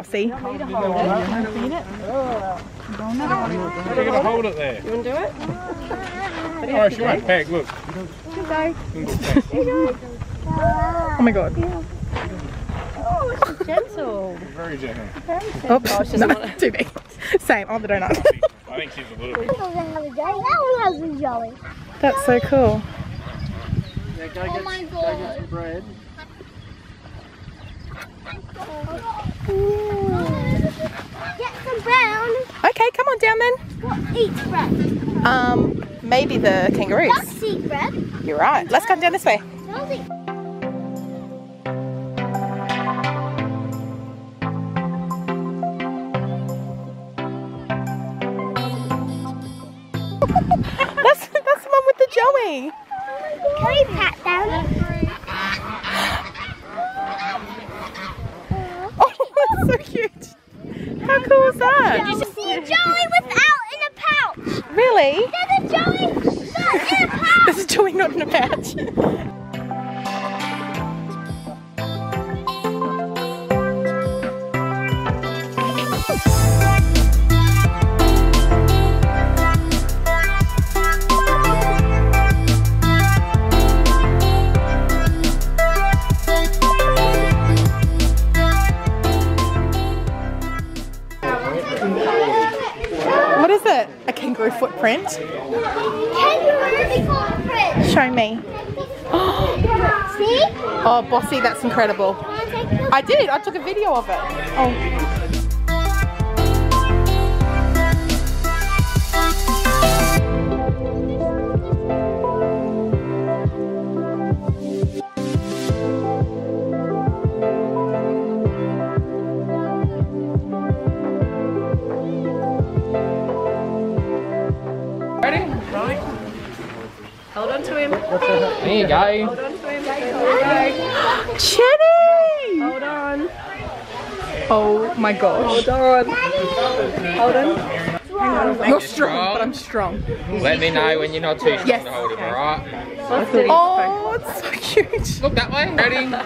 Go, Bossy. You're going to hold it there. You want to do it? Oh, she won't peg, look. Oh my god. Oh, she's Gentle. Very gentle. Oops. Oh, no, too big. Same. Oh, the donut. I think she's a little bit. That one has a jelly. That one has a jelly. That's so cool. Oh, oh my god. bread. Get Okay, come on down then. What eats bread? Um, maybe the kangaroos. Ducks eat bread. You're right. Let's come down this way. That's that's the one with the Joey. Can we pat down? Oh, that's so cute. How cool is that? Did you see a jelly without in a pouch? Really? There's a not in a. This is Joey not in a pouch. kangaroo footprint? Kangaroo footprint. Show me. See? Oh, bossy, that's incredible. Wanna take a look? I did. I took a video of it. Oh. There you go. Hold on him. Hold on. Chinny! Hold on. Oh my gosh. Hold on. Hold on. You're strong, but I'm strong. Let me know when you're not too strong Yes. to hold him, alright? Oh, it's so cute. Look that way. Ready?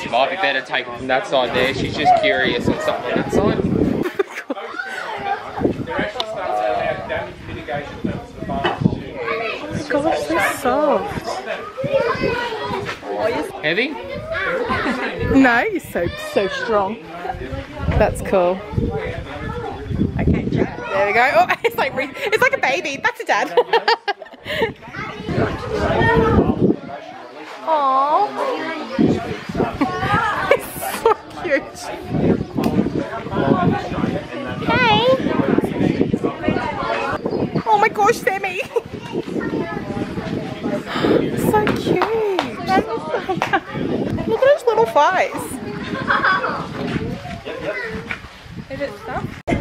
She might be better taken from that side there. She's just curious on something on that side. There actually starts out how damage mitigation levels for farmers. Gosh, they're soft. Heavy? No, you're so so strong. That's cool. Okay, there we go. Oh, it's like re- it's like a baby. Back to dad. Aww. it's so cute. Hey. Oh my gosh, Sammy. so cute. Look at his little face. Is it stuff? Oh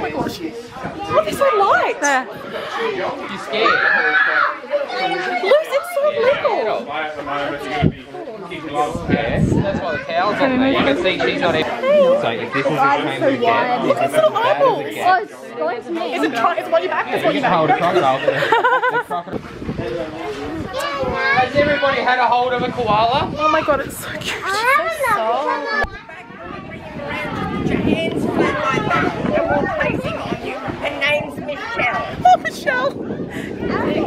my gosh. Oh, they're so light. There. You scared? Look, it's so little. Why at the moment you're going to be kicking along. Yeah, that's why the towel's on there. You can see she's not even. So if this is a kangaroo cat, Look at his little eyeballs. Oh, it's going to me. Is it, try- is it your back? It's on you your can hold a crocodile. Has everybody had a hold of a koala? Oh my god, it's so cute. I don't know. your hands flat like that and we're placing on you. Her name's Michelle. Oh, Michelle.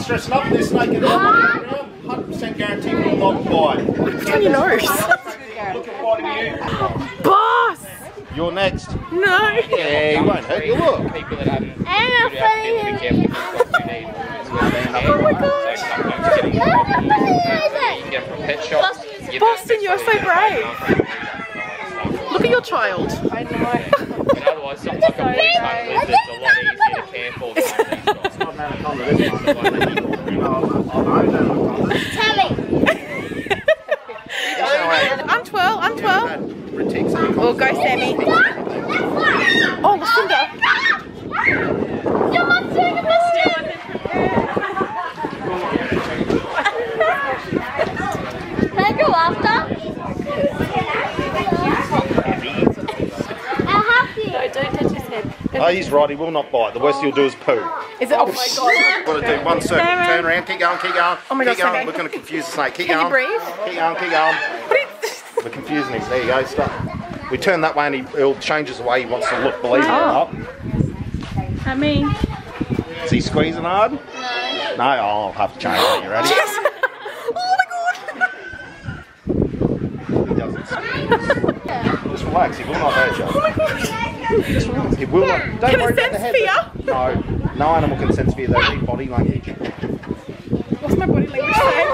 Stressing up. This snake in the ground. 100% guarantee will not bite. What's on your nose? Look at biting you. Boss! You're next. No. Yeah, he won't hurt you. Look. People that haven't And a figured out the be careful because what you need is what they have. Oh my gosh. So sometimes getting a problem, you can get from pet shops. you know, Boston, you're so brave. Look at your child. I know. But otherwise, something like a blue tongue lizard's a lot easier to care for than one of these guys. Not anaconda, this one. You know, I know anaconda. Sammy. I'm 12, I'm 12. That retics anaconda. Oh, go Sammy. Oh, Lucinda. No, I'm doing the Can I go after? I'll have to. No, don't touch his head. Oh, he's right. He will not bite. The worst he'll do is poo. Is it? Oh my god. Got to do one circle. Turn around. Keep going. Keep going. Oh my keep God, going. We're going to confuse the snake. Keep Can you breathe? Keep going. Keep going. We're confusing him. There you go. Stop. We turn that way and he, he'll changes the way he wants to look. Believe it or oh. not. I mean, Is he squeezing hard? No. No. Oh, I'll have to change it. You ready? oh my god. He doesn't. Just relax. He will not hurt you. Oh my god. He will not. Don't Can it worry about the sense head. No. No animal can sense fear. They need body language. What's my body language saying?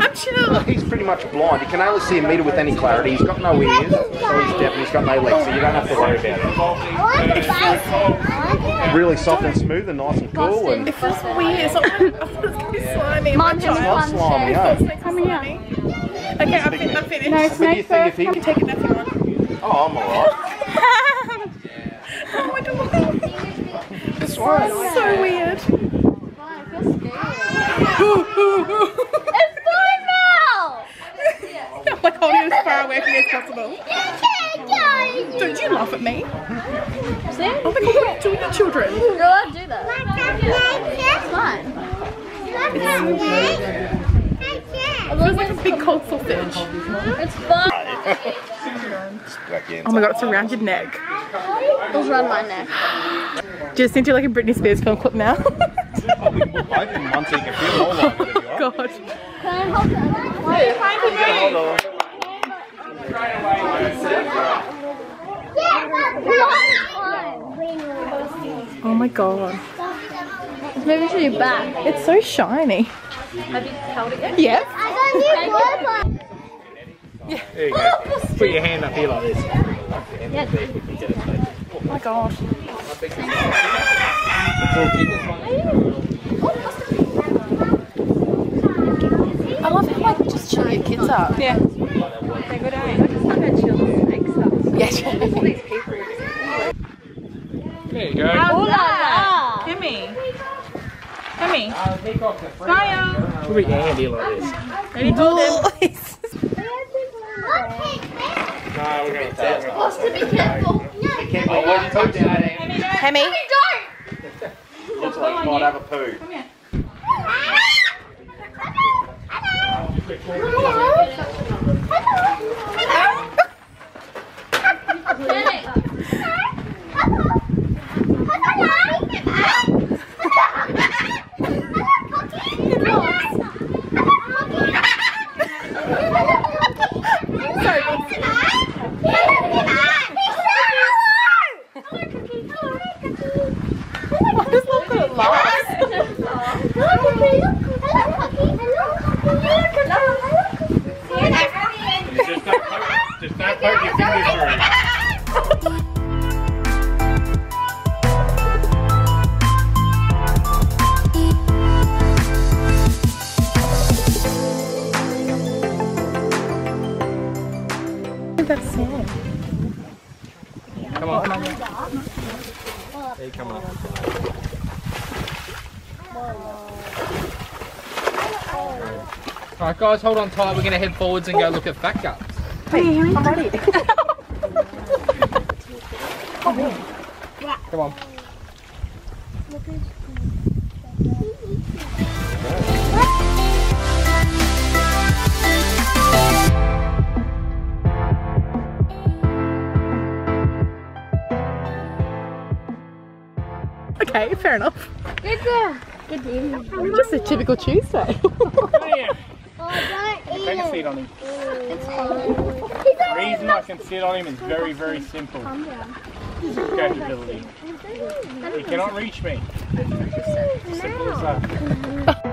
I'm chill. He's pretty much blind. He can only see a metre with any clarity. He's got no ears, so he's deaf, and he's got no legs, so you don't have to worry about it. Really soft and smooth and nice and cool. And It feels weird. It's not I thought it was going to be slimy. My Mom has child. not slimy, eh? Come here. Okay, I'm, fin- I'm finished. no, What do you snake think if first. he? You take it if you want. Oh, I'm alright. oh my god. This was so weird. It's fine now. I'm like holding it as far away from me as possible. You can't go. Don't you laugh at me? See? Oh my god, what are you doing to children? You're allowed to do that. It's fine. It feels like a big cold sausage. It's fine. Back in. Oh my god, it's around your neck. It was around my neck. Just into like a Britney Spears film clip now. Oh, we can put both in one so you can feel more like it if you want. god. Can I hold it? Oh my god. It's moving to your back. It's so shiny. have you held it yet? Yep. I There you go. Put your hand up here like this. Oh my god. I love how like just chill your kids up. Yeah. They go down. Eh? I just find that chill snake stuff. Yeah. These people. There you go. Hola! Kimmy. Kimmy. Smile. Put your hand here like this. Ready? Hold him. No, we're going to take it. Supposed to be careful. Oh, what you put down there? Hemi. Don't. Looks like you might have a poo. Why There you come up. Alright guys, hold on tight. We're going to head forwards and go look at fat guts. I'm ready. Come on. Okay, fair enough. Good girl. Good evening. Just a typical Tuesday. There. Oh, don't eat Take a seat on him. The reason I can sit on him is very, very simple. Capability. He cannot reach me. Simple as that. that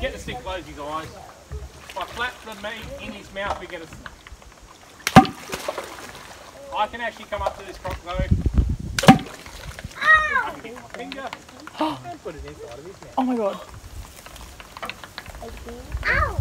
Get the stick close, you guys. If I flap the meat in his mouth, we're going to... I can actually come up to this crocodile. Ow! Finger and put it inside of his mouth. Oh my god. Ow!